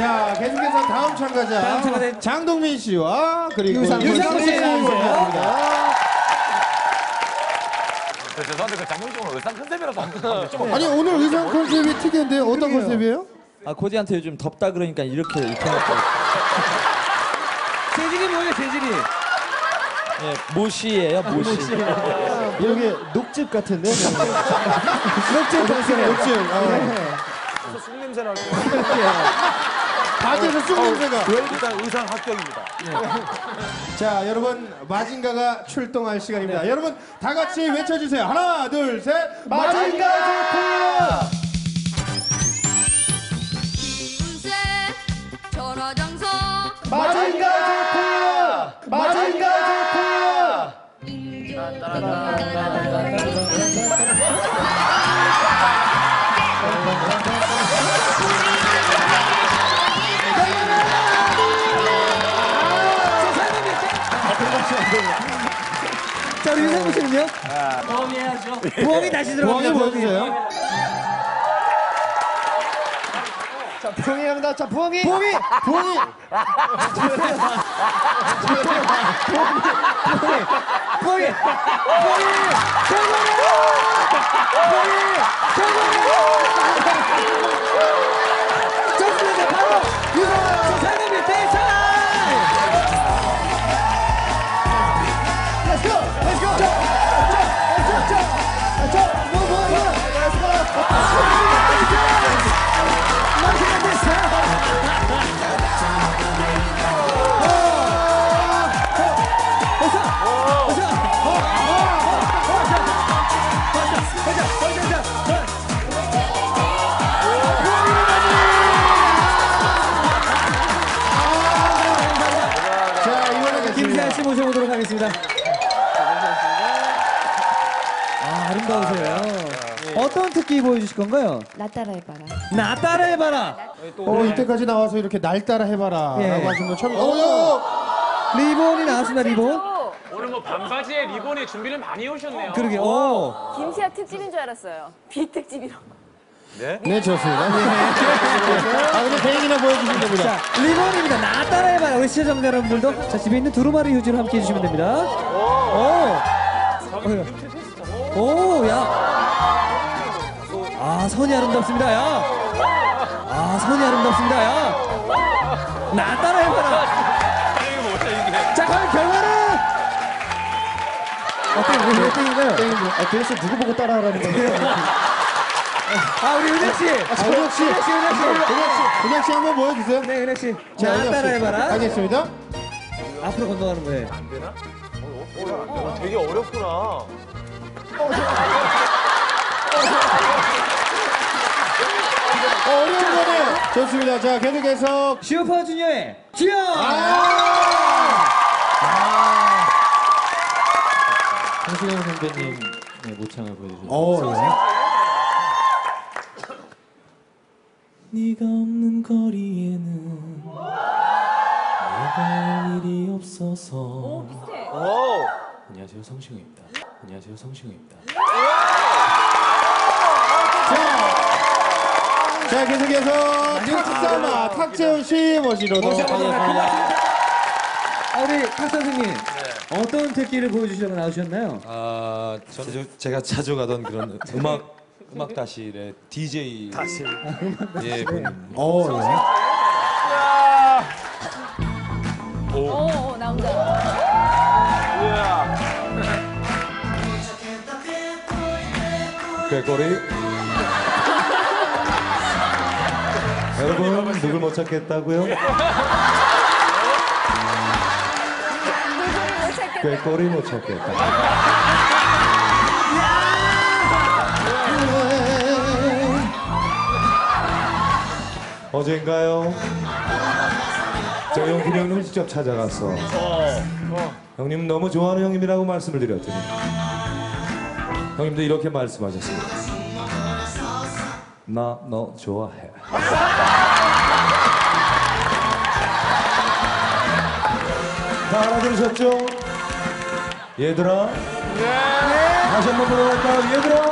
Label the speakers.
Speaker 1: 자, 계속해서 다음 참가자.
Speaker 2: 다음 참가자.
Speaker 1: 장동민 씨와 그리고
Speaker 2: 유상무 씨
Speaker 1: 유상무 씨. 모십니다.
Speaker 3: 저 죄송한데 그 장동민은 의상 컨셉이라서 안 좀.
Speaker 1: 아니, 오늘 의상 컨셉이 특이한데요? 어떤 컨셉이에요?
Speaker 4: 아 코디한테 요즘 덥다 그러니까 이렇게 입혀놨고
Speaker 2: 재질이 뭐예요, 재질이?
Speaker 4: 예 모시예요 모시
Speaker 1: 여기 녹즙 같은데? 녹즙 같은 녹즙. 어.
Speaker 3: 쑥 냄새 날 거.
Speaker 1: 바지에서 쑥 냄새가.
Speaker 3: 일단 의상 합격입니다.
Speaker 1: 자, 여러분 마징가가 출동할 시간입니다. 여러분 다 같이 외쳐주세요. 하나, 둘, 셋. 마징가 제품!
Speaker 5: 김새 전화장사
Speaker 1: 마징가 제품! 마징가 제품!
Speaker 2: 자, 우리 유상무 씨는요? 부엉이 해야죠. 부엉이 다시
Speaker 1: 부엉이
Speaker 2: 들어갑니다.
Speaker 1: 보여주세요.
Speaker 2: 자, 부엉이 합니다. 자, 부엉이.
Speaker 1: 부엉이! 부엉이!
Speaker 2: 부엉이. 부엉이. 최고네! 부엉이! 최고네! 아, 아름다우세요. 어떤 특기 보여주실 건가요?
Speaker 5: 나 따라해봐라
Speaker 2: 나 따라해봐라.
Speaker 1: 어, 이때까지 나와서 이렇게 날 따라 해봐라.
Speaker 2: 예.
Speaker 1: 라고 하신 건 처음. 어,
Speaker 2: 리본이 나왔습니다, 리본.
Speaker 6: 오늘 뭐 반바지에 리본에 준비를 많이 해오셨네요.
Speaker 2: 그러게, 오.
Speaker 7: 김시아 특집인 줄 알았어요. 비 특집이라고.
Speaker 1: 네, 좋습니다. 아, 근데 개인이나 보여주시면 됩니다.
Speaker 2: 자, 리본입니다. 나 따라해봐라. 우리 시청자 여러분들도 자, 집에 있는 두루마리 휴지로 함께 해주시면 됩니다. 오. 오, 야. 아, 선이 아름답습니다, 야. 아, 선이 아름답습니다, 야. 나 따라해봐라. 자, 과연 결과는? 어떤, 왜 땡인가요?
Speaker 1: 아, 도대체 누구 보고 따라하라는 거예요?
Speaker 2: 아, 우리 은혁 씨.
Speaker 1: 아, 은혁 씨.
Speaker 2: 은혁 씨, 은혁 씨.
Speaker 1: 은혁 씨, 은혁 씨 한번 보여주세요.
Speaker 2: 네, 은혁 씨.
Speaker 1: 자,
Speaker 2: 나. 따라해봐라.
Speaker 1: 알겠습니다.
Speaker 2: 앞으로 건너가는 거예요.
Speaker 3: 되게 어렵구나.
Speaker 1: 어, 어려운 거네요. 좋습니다. 자, 계속해서.
Speaker 2: 슈퍼 주니어의 주연!
Speaker 4: 성시경 선배님 네, 모창을 보여주셨습니다
Speaker 1: 어, 네.
Speaker 4: 네가 없는 거리에는 내가 할 일이 없어서
Speaker 3: 오.
Speaker 4: 안녕하세요 성시경입니다 안녕하세요 성시경입니다
Speaker 1: 자, 계속해서 탁사마 탁재훈 씨 모시도록 하겠습니다.
Speaker 2: 아, 우리 탁 선생님 어떤 특기를 보여주시려고 나오셨나요?
Speaker 8: 아, 저는 제가 자주 가던 그런 음악 음악 다실의 DJ 다실 예 분.
Speaker 1: 어, 네.
Speaker 8: 꾀꼬리 여러분 누굴 못 찾겠다고요? 꾀꼬리 못 찾겠다. 어젠가요? 저 영필 형님 직접 찾아가서 형님 너무 좋아하는 형님이라고 말씀을 드렸더니 형님도 이렇게 말씀하셨습니다. 나 너 좋아해. 다 알아들으셨죠? 얘들아. 다시 한번 불러볼까요? 얘들아.